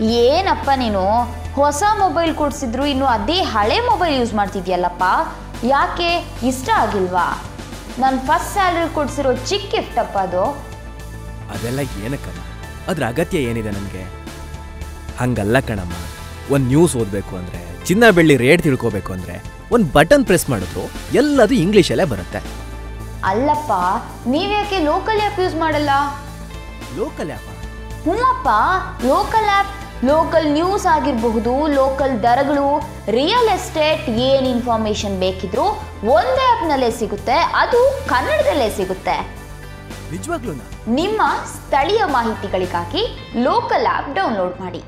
ಏನಪ್ಪ ನೀನು? ಹೊಸ ಮೊಬೈಲ್ ಕೊಡಿಸಿದ್ರು ಇನ್ನು ಅದೇ ಹಳೆ ಮೊಬೈಲ್ ಯೂಸ್ ಮಾಡ್ತಿದ್ಯಲ್ಲಪ್ಪ? ಯಾಕೆ? ಇಷ್ಟ ಆಗಿಲ್ವಾ? ನಾನು ಫಸ್ಟ್ ಸ್ಯಾಲ್ರಿ ಕೊಡಿಸಿರೋ ಚಿಕ್ಕ ಗಿಫ್ಟ್ ಅಪ್ಪ ಅದು. ಅದೆಲ್ಲ ಏನಕ್ಕಮ್ಮ? ಅದ್ರ ಅಗತ್ಯ ಏನಿದೆ ನನಗೆ? ಹಂಗಲ್ಲ ಕಣಮ್ಮ. ಒಂದು ನ್ಯೂಸ್ ಓದಬೇಕು ಅಂದರೆ ಚಿನ್ನ ಬೆಳ್ಳಿ ರೇಟ್ ತಿಳ್ಕೋಬೇಕು ಅಂದರೆ ಒಂದು ಬಟನ್ ಪ್ರೆಸ್ ಮಾಡಿದ್ರು ಎಲ್ಲದು ಇಂಗ್ಲೀಷಲ್ಲೇ ಬರುತ್ತೆ. ಅಲ್ಲಪ್ಪ ನೀವ್ಯಾಕೆ ಲೋಕಲ್ ಆ್ಯಪ್ ಯೂಸ್ ಮಾಡಲ್ಲ? ಲೋಕಲ್ ಆ್ಯಪ್ ಹ್ಞೂ ಅಪ್ಪ ಲೋಕಲ್ ಆ್ಯಪ್ ಲೋಕಲ್ ನ್ಯೂಸ್ ಆಗಿರಬಹುದು ಲೋಕಲ್ ದರಗಳು ರಿಯಲ್ ಎಸ್ಟೇಟ್ ಏನು ಇನ್ಫಾರ್ಮೇಶನ್ ಬೇಕಿದ್ರೂ ಒಂದೇ ಆ್ಯಪ್ನಲ್ಲೇ ಸಿಗುತ್ತೆ ಅದು ಕನ್ನಡದಲ್ಲೇ ಸಿಗುತ್ತೆ. ನಿಮ್ಮ ಸ್ಥಳೀಯ ಮಾಹಿತಿಗಳಿಗಾಗಿ ಲೋಕಲ್ ಆ್ಯಪ್ ಡೌನ್ಲೋಡ್ ಮಾಡಿ.